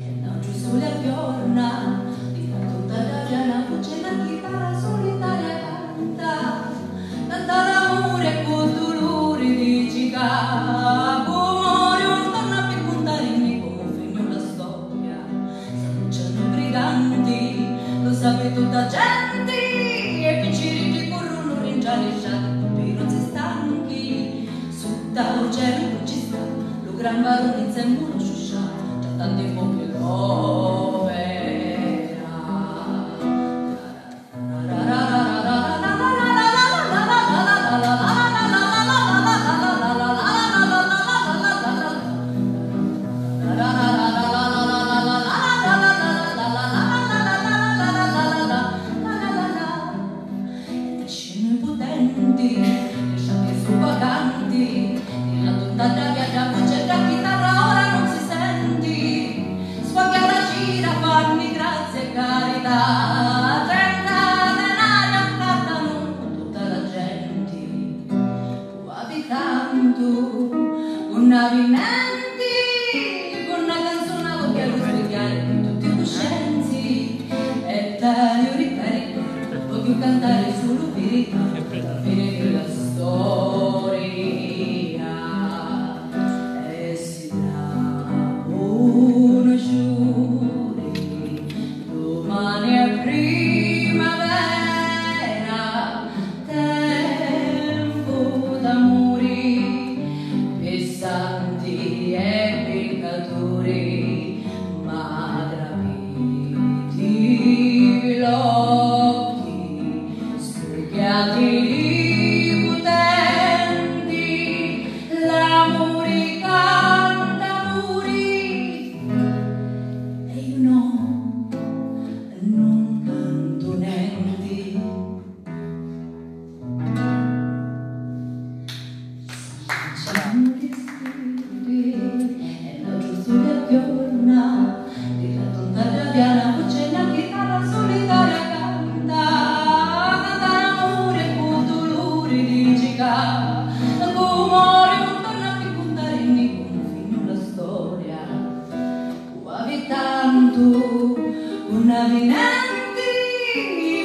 Ci sole aggiorna, di tutta la piana voce la chitarra solitaria canta, canta l'amore con dolore di cica, cuore un torna per contare in confine la storia, s'annunciano briganti, lo sape tutta gente, e picciri che corrono ringialleggiati, per non si stanchi, su da cielo ci sta, lo gran barone in potenti, lasciate su vacanti, nella tondata viaggia voce da chitarra ora non si senti, sfoglia la gira, fammi grazie e carità, trenta denari accattano tutta la gente, tu abitando, con avimenti, cantare solo verità, finire la storia, e si uno giuri, domani è primavera, tempo d'amori, pesanti storia, l'amore non torna più a contare in confino la storia. Tu avevi tanto una vinanti,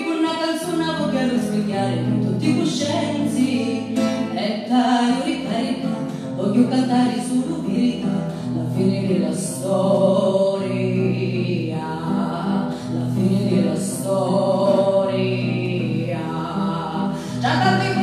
una canzone a vogliare svegliare tutti i coscienzi. E taglio ripeto, voglio cantare solo verità, la fine della storia, la fine della storia. Già tanti